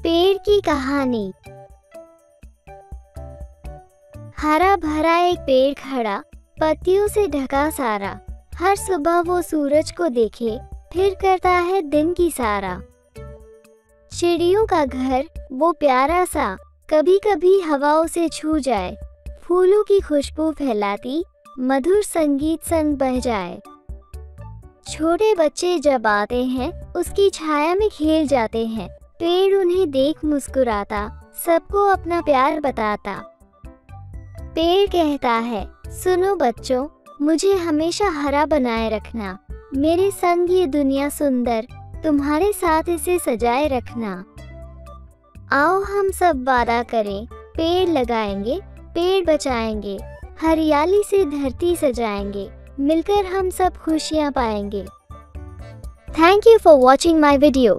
पेड़ की कहानी। हरा भरा एक पेड़ खड़ा, पत्तियों से ढका सारा। हर सुबह वो सूरज को देखे, फिर करता है दिन की सारा। चिड़ियों का घर, वो प्यारा सा कभी कभी हवाओं से छू जाए। फूलों की खुशबू फैलाती, मधुर संगीत संग बह जाए। छोटे बच्चे जब आते हैं, उसकी छाया में खेल जाते हैं। पेड़ उन्हें देख मुस्कुराता, सबको अपना प्यार बताता। पेड़ कहता है, सुनो बच्चों, मुझे हमेशा हरा बनाए रखना। मेरे संग ये दुनिया सुंदर, तुम्हारे साथ इसे सजाए रखना। आओ हम सब वादा करें, पेड़ लगाएँगे, पेड़ बचाएँगे, हरियाली से धरती सजाएँगे, मिलकर हम सब खुशियाँ पाएँगे। Thank you for watching my video